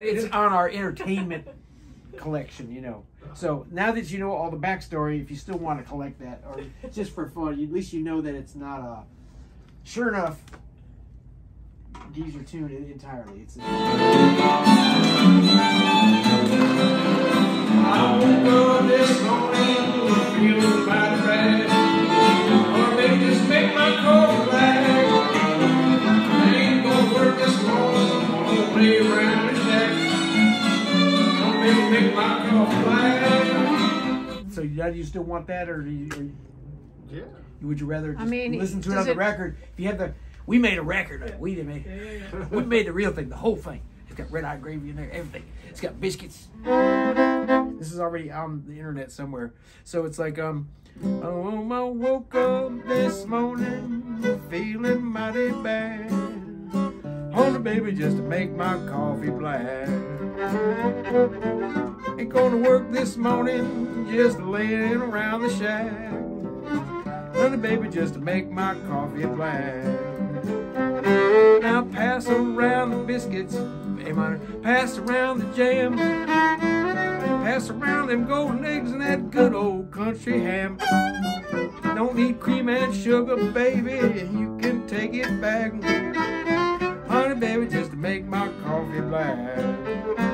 It's on our entertainment collection, you know. So now that you know all the backstory, if you still want to collect that, or just for fun, at least you know that it's not a. Sure enough, Geezer tune it entirely. It's. I So now do you still want that, or, do you, or Yeah. would you rather just I mean, listen to it on the it- record? If you have the, we made a record. of it. We didn't make. We made the real thing, the whole thing. It's got red eye gravy in there, everything. It's got biscuits. This is already on the internet somewhere. So it's like, um, oh, I woke up this morning feeling mighty bad. On the baby just to make my coffee black. Ain't to work this morning, just laying around the shack. Honey baby just to make my coffee black. Now pass around the biscuits, hey minor, pass around the jam. Pass around them golden eggs and that good old country ham. Don't need cream and sugar, baby, you can take it back. Honey baby just to make my coffee black.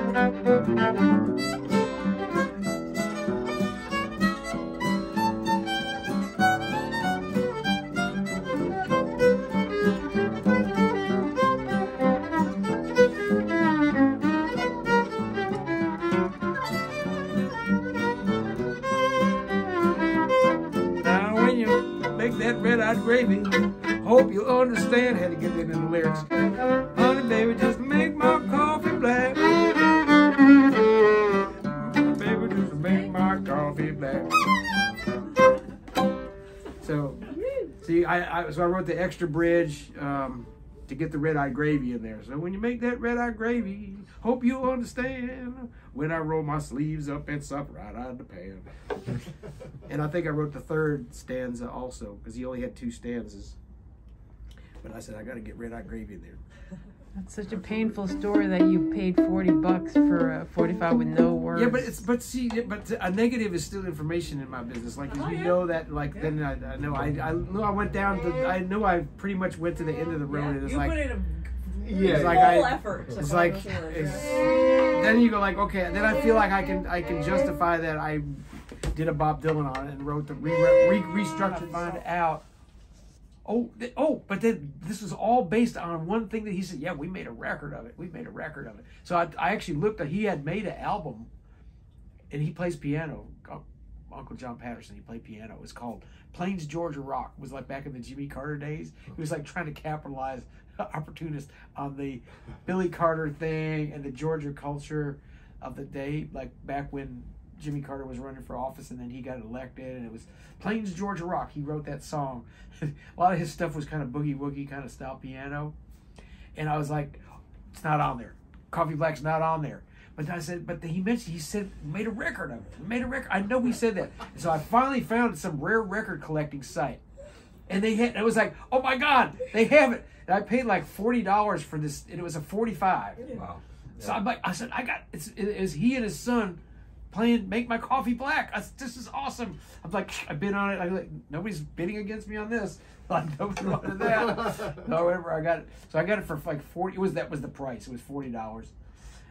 That red-eyed gravy, hope you understand how to get it in the lyrics. Honey, baby, just make my So, see, I, I so I wrote the extra bridge um, to get the red-eyed gravy in there. So when you make that red-eyed gravy, hope you understand when I roll my sleeves up and sup right out of the pan. And I think I wrote the third stanza also because he only had two stanzas. But I said I got to get red eye gravy in there. That's such a painful story that you paid 40 bucks for uh, 45 with no words. Yeah, but it's but see, but a negative is still information in my business. Like Oh, you yeah. know that, like then I, I know I I knew I went down to I knew I pretty much went to the end of the road. Yeah, and it's you like put in a Yeah. It's like I- effort. it's like it's, then you go like okay then i feel like i can i can justify that i did a bob dylan on it and wrote the re, re, restructured find out oh oh but then this was all based on one thing that he said. Yeah we made a record of it. We made a record of it. So i, I actually looked at he had made an album and he plays piano. Uncle john patterson he played piano. It was called plains georgia rock. It was like back in the jimmy carter days. He was like trying to capitalize opportunist on the billy carter thing and the georgia culture of the day like back when jimmy carter was running for office and then he got elected and it was plains georgia rock he wrote that song a lot of his stuff was kind of boogie woogie kind of style piano and i was like it's not on there coffee black's not on there but I said, but he mentioned, he said, made a record of it. Made a record. I know he said that. So I finally found some rare record collecting site. And they had, it was like, oh my God, they have it. And I paid like $40 for this, and it was a 45. Wow. So I'm like, I said, I got, it's, it was he and his son playing Make My Coffee Black. I, this is awesome. I'm like, I bid on it. I'm like, nobody's bidding against me on this. Like, nobody wanted that. However, I got it. So I got it for like 40, it was, that was the price. It was $40.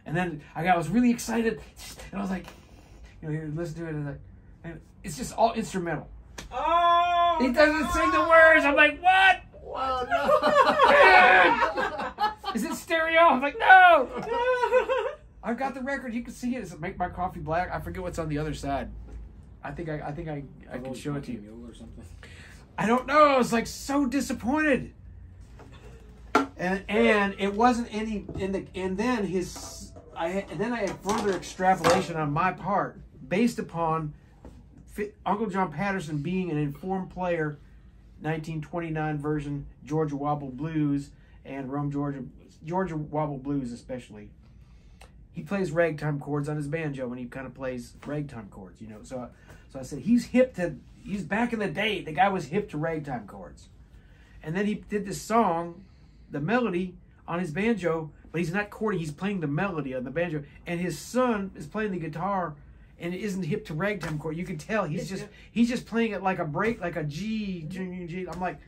And then I got, I was really excited. And I was like, you know, you listen to it and like, and it's just all instrumental. Oh, He doesn't sing the words. I'm like, what? Wow, Is it stereo? I'm like, no. I got the record. You can see it. It's Make My Coffee Black. I forget what's on the other side. I think I, I think I, I can show it to you. Or something. I don't know. I was like so disappointed. And and it wasn't any in the and then his I and then I had further extrapolation on my part based upon Uncle John Patterson being an informed player, 1929 version Georgia Wobble Blues and Rome Georgia Georgia Wobble Blues especially. He plays ragtime chords on his banjo and he kind of plays ragtime chords, you know. So so I said he's hip to he's back in the day the guy was hip to ragtime chords. And then he did this song, the melody on his banjo but he's not chording. He's playing the melody on the banjo, and his son is playing the guitar, and it isn't hip to ragtime chord. You can tell he's just he's just playing it like a break, like a G, G, G. I'm like,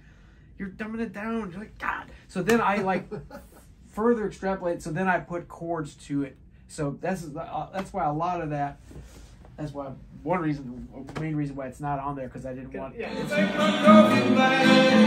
you're dumbing it down. You're like God. So then I like further extrapolate. So then I put chords to it. So that's uh, that's why a lot of that. That's why one reason, main reason why it's not on there because I didn't want. Take my trophy back.